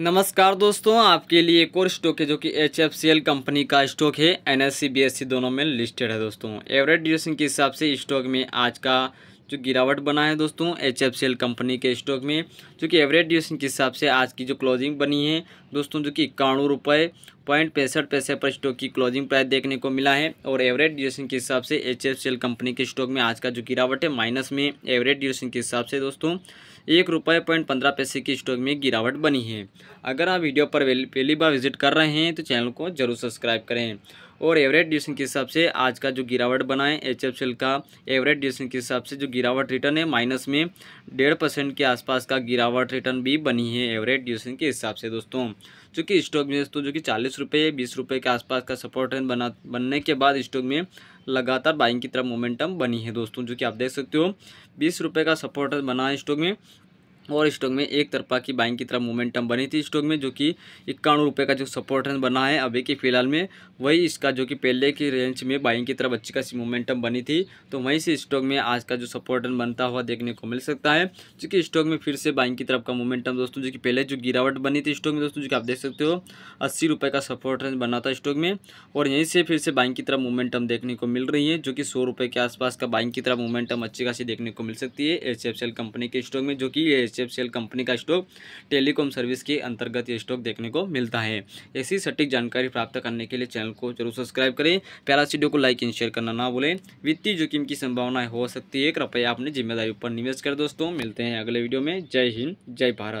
नमस्कार दोस्तों, आपके लिए एक और स्टॉक है जो कि एच कंपनी का स्टॉक है। एन एस एस सी दोनों में लिस्टेड है दोस्तों। एवरेज ड्यूरेशन के हिसाब से स्टॉक में आज का जो गिरावट बना है दोस्तों H F C L company के स्टॉक में, जो कि एवरेज ड्यूरेशन के हिसाब से आज की जो क्लोजिंग बनी है, दोस्तों, जो कि इक्यानवे रुपये पॉइंट पैंसठ पैसे पर स्टॉक की क्लोजिंग प्राइस देखने को मिला है और एवरेज ड्यूरेशन के हिसाब से H F C L company के स्टॉक में आज का जो गिरावट है माइनस में एवरेज ड्यूरेशन के हिसाब से दोस्तों, एक रुपये पॉइंट पंद्रह पैसे की स्टॉक में गिरावट बनी है। अगर आप वीडियो पर पहली बार विज़िट कर रहे हैं तो चैनल को ज़रूर सब्सक्राइब करें। और एवरेज ड्यूशन के हिसाब से आज का जो गिरावट बना है एच एफ़ का एवरेज ड्यूशन के हिसाब से जो गिरावट रिटर्न है माइनस में डेढ़ परसेंट के आसपास का गिरावट रिटर्न भी बनी है एवरेज ड्यूशन के हिसाब से दोस्तों। चूँकि स्टॉक में दोस्तों, जो कि चालीस रुपये बीस रुपये के आसपास का सपोर्ट है बना, बनने के बाद स्टॉक में लगातार बाइंग की तरफ़ मोमेंटम बनी है दोस्तों, जो कि आप देख सकते हो। बीस रुपये का सपोर्ट बना है स्टॉक में और स्टॉक में एक तरफा की बाइंग की तरफ़ मोमेंटम बनी थी स्टॉक में, जो कि इक्यावन रुपये का जो सपोर्ट है बना है अभी के फ़िलहाल में, वही इसका जो कि पहले की रेंज में बाइंग की तरफ़ अच्छी खासी मोमेंटम बनी थी। तो वहीं से स्टॉक में आज का जो सपोर्ट बनता हुआ देखने को मिल सकता है क्योंकि स्टॉक में फिर से बाइंग की तरफ़ का मोमेंटम दोस्तों, जो कि पहले जो गिरावट बनी थी स्टॉक में दोस्तों, जो कि आप देख सकते हो, अस्सी रुपये का सपोर्ट रेंज बना था स्टॉक में, और यहीं से फिर से बाइंग की तरफ़ मोमेंटम देखने को मिल रही है, जो कि सौ के आसपास का बाइंग की तरफ़ मोमेंटम अच्छी खासी देखने को मिल सकती है एच कंपनी के स्टॉक में, जो कि एच कंपनी का स्टॉक टेलीकॉम सर्विस के अंतर्गत ये स्टॉक देखने को मिलता है। ऐसी सटीक जानकारी प्राप्त करने के लिए चैनल को ज़रूर सब्सक्राइब करें। प्यारा वीडियो को लाइक एंड शेयर करना ना भूलें। वित्तीय जोखिम की संभावना हो सकती है। कृपया अपनी ज़िम्मेदारी पर निवेश करें दोस्तों। मिलते हैं अगले वीडियो में। जय हिंद, जय भारत।